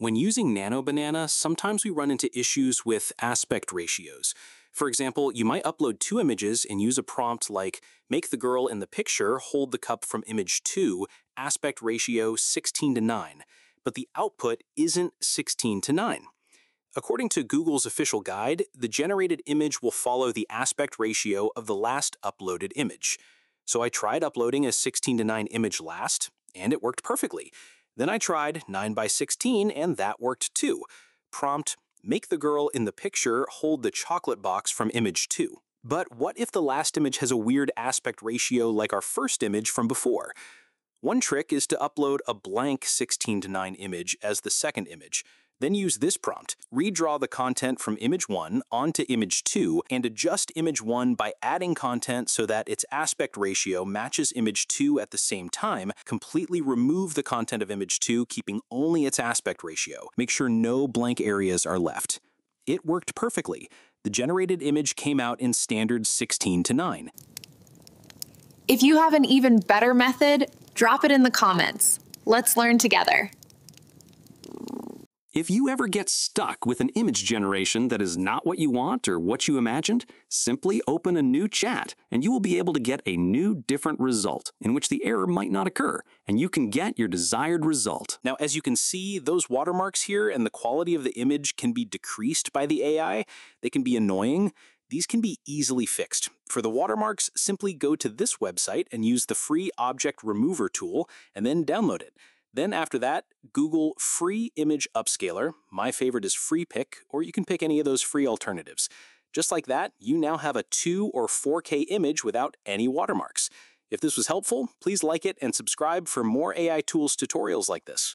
When using Nano Banana, sometimes we run into issues with aspect ratios. For example, you might upload two images and use a prompt like, make the girl in the picture hold the cup from image 2, aspect ratio 16 to 9, but the output isn't 16 to 9. According to Google's official guide, the generated image will follow the aspect ratio of the last uploaded image. So I tried uploading a 16 to 9 image last, and it worked perfectly. Then I tried 9 by 16 and that worked too. Prompt, make the girl in the picture hold the chocolate box from image 2. But what if the last image has a weird aspect ratio like our first image from before? One trick is to upload a blank 16 to 9 image as the second image. Then use this prompt. Redraw the content from image 1 onto image 2 and adjust image 1 by adding content so that its aspect ratio matches image 2 at the same time. Completely remove the content of image 2, keeping only its aspect ratio. Make sure no blank areas are left. It worked perfectly. The generated image came out in standard 16 to 9. If you have an even better method, drop it in the comments. Let's learn together. If you ever get stuck with an image generation that is not what you want or what you imagined, simply open a new chat and you will be able to get a new different result in which the error might not occur and you can get your desired result. Now, as you can see, those watermarks here and the quality of the image can be decreased by the AI. They can be annoying. These can be easily fixed. For the watermarks, simply go to this website and use the free object remover tool and then download it. Then after that, Google Free Image Upscaler. My favorite is Freepik, or you can pick any of those free alternatives. Just like that, you now have a 2 or 4K image without any watermarks. If this was helpful, please like it and subscribe for more AI tools tutorials like this.